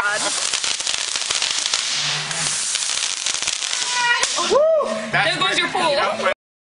Oh, God. There goes your pool.